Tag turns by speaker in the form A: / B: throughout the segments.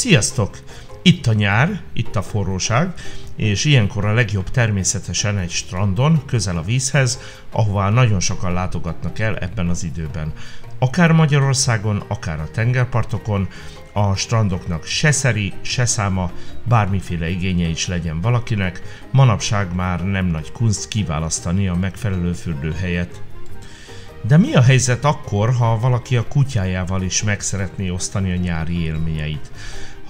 A: Sziasztok! Itt a nyár, itt a forróság, és ilyenkor a legjobb természetesen egy strandon, közel a vízhez, ahová nagyon sokan látogatnak el ebben az időben. Akár Magyarországon, akár a tengerpartokon, a strandoknak se szeri, se száma, bármiféle igénye is legyen valakinek, manapság már nem nagy kunst kiválasztani a megfelelő fürdőhelyet. De mi a helyzet akkor, ha valaki a kutyájával is meg szeretné osztani a nyári élményeit?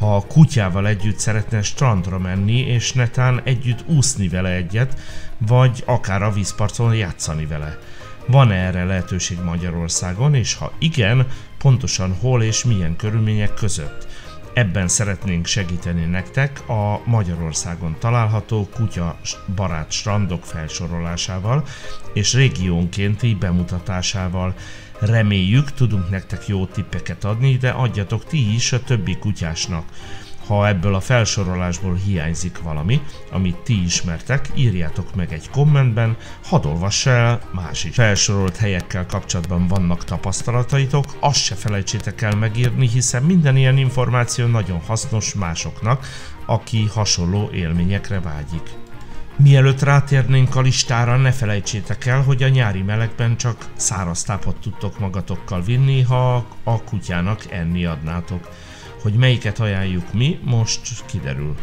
A: Ha a kutyával együtt szeretne strandra menni, és netán együtt úszni vele egyet, vagy akár a vízparton játszani vele. Van -e erre lehetőség Magyarországon, és ha igen, pontosan hol és milyen körülmények között? Ebben szeretnénk segíteni nektek a Magyarországon található kutya barát strandok felsorolásával és régiónkénti bemutatásával. Reméljük, tudunk nektek jó tippeket adni, de adjatok ti is a többi kutyásnak. Ha ebből a felsorolásból hiányzik valami, amit ti ismertek, írjátok meg egy kommentben, hadd olvassa el más is. Felsorolt helyekkel kapcsolatban vannak tapasztalataitok, azt se felejtsétek el megírni, hiszen minden ilyen információ nagyon hasznos másoknak, aki hasonló élményekre vágyik. Mielőtt rátérnénk a listára, ne felejtsétek el, hogy a nyári melegben csak száraz tápot tudtok magatokkal vinni, ha a kutyának enni adnátok. Hogy melyiket ajánljuk mi, most kiderül.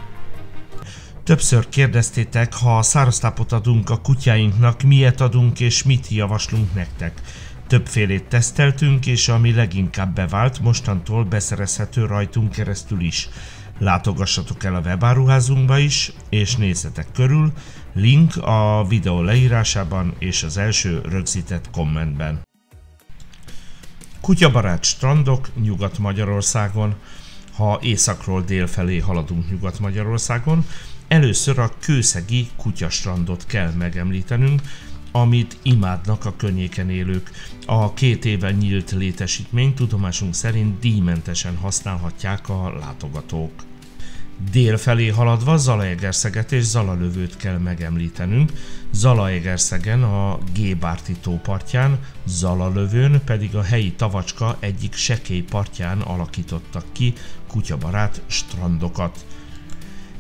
A: Többször kérdeztétek, ha száraztápot adunk a kutyáinknak, miért adunk és mit javaslunk nektek. Többfélét teszteltünk, és ami leginkább bevált, mostantól beszerezhető rajtunk keresztül is. Látogassatok el a webáruházunkba is, és nézzetek körül, link a videó leírásában és az első rögzített kommentben. Kutyabarát strandok Nyugat-Magyarországon ha északról dél felé haladunk Nyugat-Magyarországon, először a kőszegi kutyastrandot kell megemlítenünk, amit imádnak a környéken élők. A két éve nyílt létesítmény tudomásunk szerint díjmentesen használhatják a látogatók. Dél felé haladva Zalaegerszeget és Zalalövőt kell megemlítenünk, Zalaegerszegen a G-Bárti tópartján, Zalalövőn pedig a helyi tavacska egyik sekély partján alakítottak ki kutyabarát strandokat.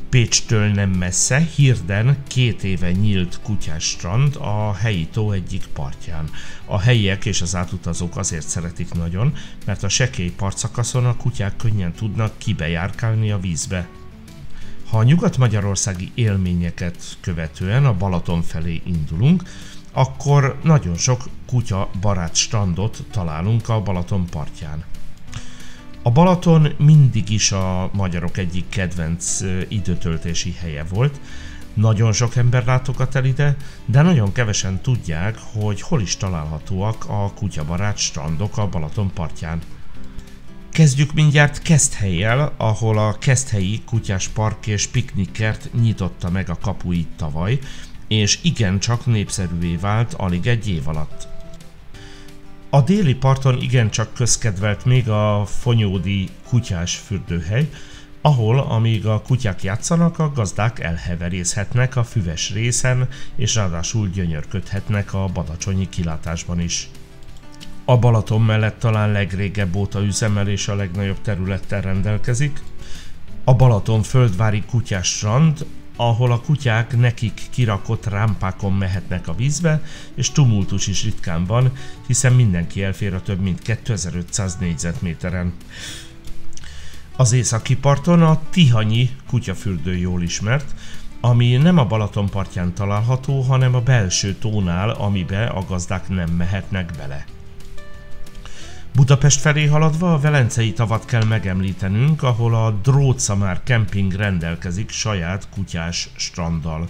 A: Pécstől nem messze, Hirden két éve nyílt kutyás strand a helyi tó egyik partján. A helyiek és az átutazók azért szeretik nagyon, mert a sekély partszakaszon a kutyák könnyen tudnak kibejárkálni a vízbe. Ha a nyugat-magyarországi élményeket követően a Balaton felé indulunk, akkor nagyon sok kutya barát strandot találunk a Balaton partján. A Balaton mindig is a magyarok egyik kedvenc időtöltési helye volt. Nagyon sok ember látogat el ide, de nagyon kevesen tudják, hogy hol is találhatóak a kutyabarát strandok a Balaton partján. Kezdjük mindjárt Keszthelyjel, ahol a Keszthelyi Kutyás Park és Piknikkert nyitotta meg a kapuit tavaly, és igencsak népszerűvé vált alig egy év alatt. A déli parton igencsak közkedvelt még a Fonyódi kutyás fürdőhely, ahol, amíg a kutyák játszanak, a gazdák elheverészhetnek a füves részen, és ráadásul gyönyörködhetnek a badacsonyi kilátásban is. A Balaton mellett talán legrégebb óta üzemel és a legnagyobb területtel rendelkezik. A Balaton földvári kutyás strand, ahol a kutyák nekik kirakott rámpákon mehetnek a vízbe, és tumultus is ritkán van, hiszen mindenki elfér a több mint 2500 négyzetméteren. Az északi parton a Tihanyi kutyafürdő jól ismert, ami nem a Balaton partján található, hanem a belső tónál, amibe a gazdák nem mehetnek bele. Budapest felé haladva a Velencei tavat kell megemlítenünk, ahol a Drótszamár kemping rendelkezik saját kutyás stranddal.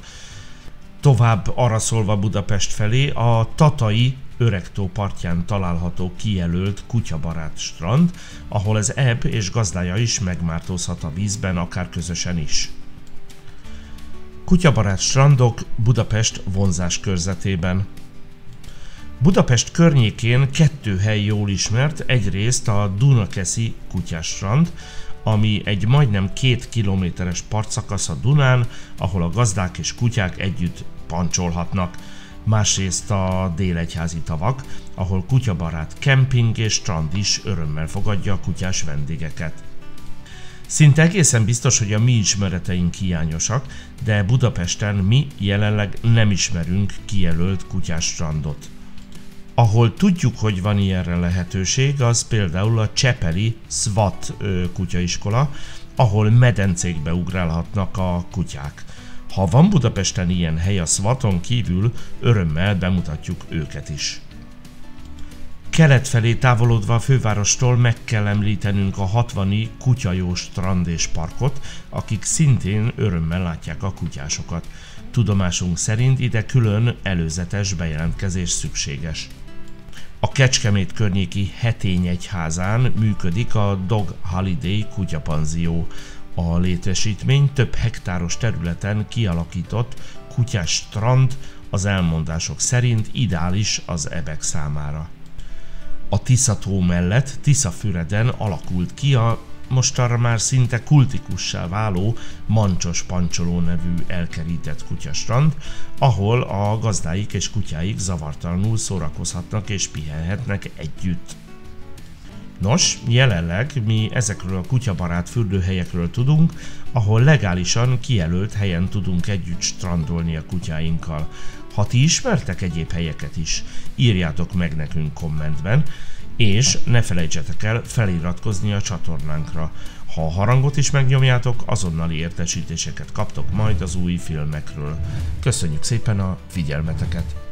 A: Tovább arra szólva Budapest felé a Tatai Öregtó partján található kijelölt kutyabarát strand, az ez ebb és gazdája is megmártózhat a vízben, akár közösen is. Kutyabarát strandok Budapest vonzás körzetében. Budapest környékén kettő hely jól ismert, egyrészt a Dunakeszi kutyástrand, ami egy majdnem két kilométeres partszakasz a Dunán, ahol a gazdák és kutyák együtt pancsolhatnak. Másrészt a délegyházi tavak, ahol kutyabarát kemping és strand is örömmel fogadja a kutyás vendégeket. Szinte egészen biztos, hogy a mi ismereteink hiányosak, de Budapesten mi jelenleg nem ismerünk kijelölt kutyás strandot. Ahol tudjuk, hogy van ilyenre lehetőség, az például a Csepeli SWAT kutyaiskola, ahol medencékbe ugrálhatnak a kutyák. Ha van Budapesten ilyen hely a SWAT-on kívül, örömmel bemutatjuk őket is. Kelet felé távolodva a fővárostól meg kell említenünk a 60 kutyajó strand és parkot, akik szintén örömmel látják a kutyásokat. Tudomásunk szerint ide külön előzetes bejelentkezés szükséges. A Kecskemét környéki Hetény egyházán működik a Dog Holiday kutyapanzió. A létesítmény több hektáros területen kialakított kutyás strand az elmondások szerint ideális az ebek számára. A Tiszató mellett Tiszafüreden alakult ki a mostanra már szinte kultikussá váló Mancsos Pancsoló nevű elkerített kutyastrand, ahol a gazdáik és kutyáik zavartalanul szórakozhatnak és pihenhetnek együtt. Nos, jelenleg mi ezekről a kutyabarát fürdőhelyekről tudunk, ahol legálisan kijelölt helyen tudunk együtt strandolni a kutyáinkkal. Ha ti ismertek egyéb helyeket is, írjátok meg nekünk kommentben, és ne felejtsetek el feliratkozni a csatornánkra. Ha a harangot is megnyomjátok, azonnali értesítéseket kaptok majd az új filmekről. Köszönjük szépen a figyelmeteket!